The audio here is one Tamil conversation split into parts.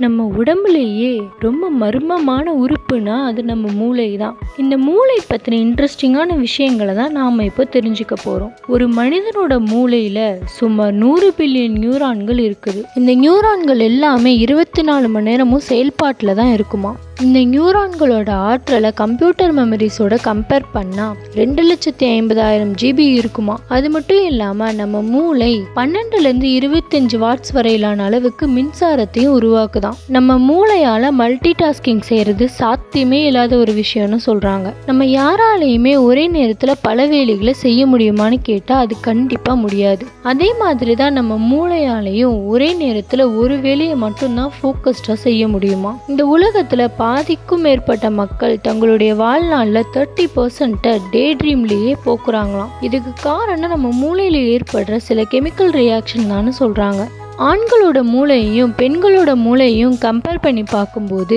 நம்ம உடம்புலேயே ரொம்ப மர்மமான உறுப்புனா அது நம்ம மூளை தான் இந்த மூளை பற்றின இன்ட்ரெஸ்டிங்கான விஷயங்களை தான் நாம் இப்போ தெரிஞ்சுக்க போகிறோம் ஒரு மனிதனோட மூளையில் சுமார் நூறு பில்லியன் நியூரான்கள் இருக்குது. இந்த நியூரான்கள் எல்லாமே இருபத்தி நாலு மணி நேரமும் செயல்பாட்டில் தான் இருக்குமா? இந்த நியூரான்களோட ஆற்றலை கம்ப்யூட்டர் மெமரிஸோட கம்பேர் பண்ணால் ரெண்டு லட்சத்தி ஐம்பதாயிரம் ஜிபி இருக்குமா? அது மட்டும் இல்லாமல் நம்ம மூளை பன்னெண்டுலேருந்து இருபத்தஞ்சு வாட்ஸ் வரையிலான அளவுக்கு மின்சாரத்தையும் உருவாக்குதான். நம்ம மூளையால் மல்டி டாஸ்கிங் செய்கிறது சாத்தியமே இல்லாத ஒரு விஷயம்னு சொல்கிறாங்க நம்ம யாராலையுமே ஒரே நேரத்தில் பல வேலைகளை செய்ய முடியுமான்னு கேட்டால் அது கண்டிப்பாக முடியாது. அதே மாதிரி தான் நம்ம மூளையாலையும் ஒரே நேரத்தில் ஒரு வேலையை மட்டும்தான் ஃபோக்கஸ்டாக செய்ய முடியுமா? இந்த உலகத்தில் பா பாதிக்கும் மேற்பட்ட மக்கள் தங்களுடைய வாழ்நாளில் தேர்ட்டி பர்சன்ட்டை டே ட்ரீம்லேயே போக்குறாங்களாம். இதுக்கு காரணம் நம்ம மூளையில் ஏற்படுற சில கெமிக்கல் ரியாக்ஷன் தான் சொல்கிறாங்க ஆண்களோட மூளையையும் பெண்களோட மூளையையும் கம்பேர் பண்ணி பார்க்கும்போது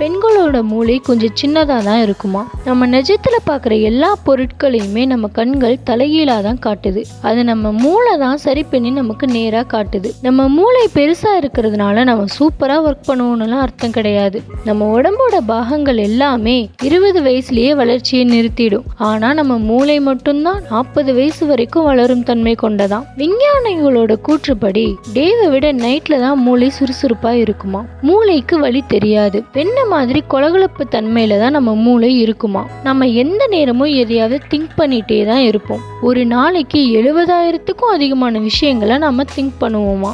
பெண்களோட மூளை கொஞ்சம் சின்னதாக தான் இருக்குமா? நம்ம நிஜத்தில் பார்க்குற எல்லா பொருட்களையுமே நம்ம கண்கள் தலைகீழாக தான் காட்டுது. அது நம்ம மூளை தான் சரி பண்ணி நமக்கு நேராக காட்டுது. நம்ம மூளை பெருசாக இருக்கிறதுனால நம்ம சூப்பராக ஒர்க் பண்ணுவோம்னுலாம் அர்த்தம் கிடையாது. நம்ம உடம்போட பாகங்கள் எல்லாமே இருபது வயசுலேயே வளர்ச்சியை நிறுத்திடும். ஆனால் நம்ம மூளை மட்டும்தான் நாற்பது வயசு வரைக்கும் வளரும் தன்மை கொண்டதான் விஞ்ஞானிகளோட கூற்றுப்படி டேவை விட நைட்டில் தான் மூளை சுறுசுறுப்பாக இருக்குமா? மூளைக்கு வழி தெரியாது. பெண்ணை மாதிரி கொலகலப்பு தன்மையில தான் நம்ம மூளை இருக்குமா? நம்ம எந்த நேரமும் எதையாவது திங்க் பண்ணிட்டே தான் இருப்போம். ஒரு நாளைக்கு எழுபதாயிரத்துக்கும் அதிகமான விஷயங்களை நம்ம திங்க் பண்ணுவோமா?